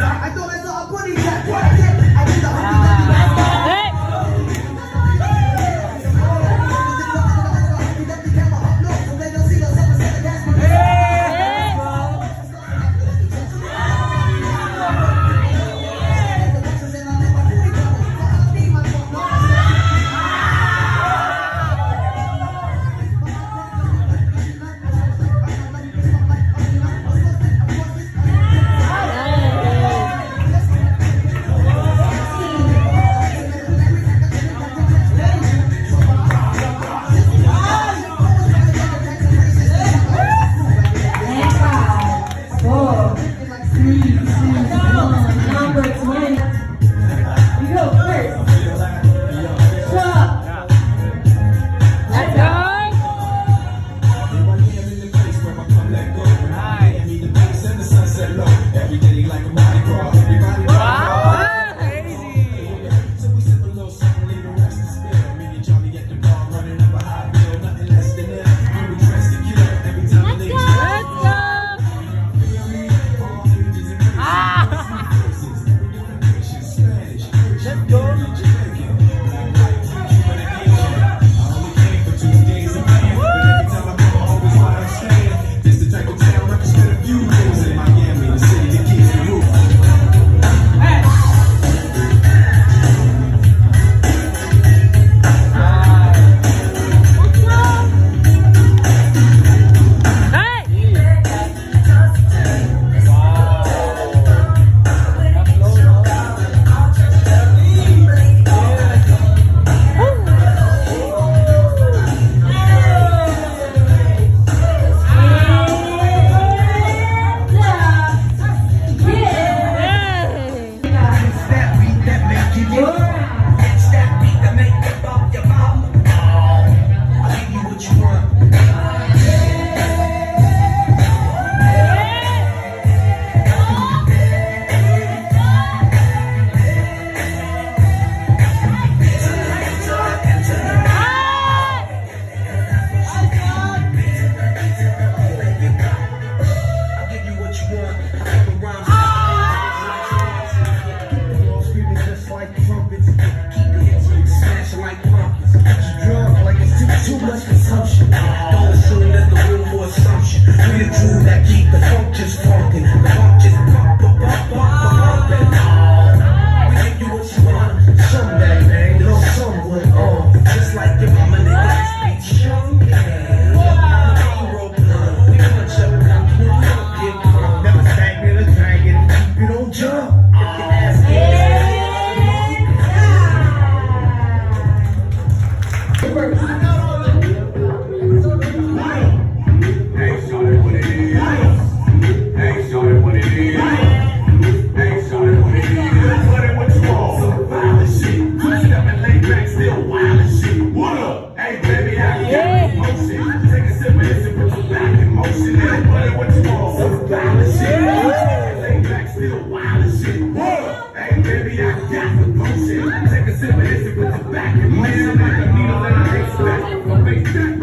I thought Too much consumption. Don't assume there's no room for assumption. We the crew that keep the funk just funkin'. The funk just pump, pump, pump, pump, pumpin'. We give you what you want. Someday, man, you know someone on. Just like your mama nigga, this bitch young, yeah. Jump. If you don't jump. make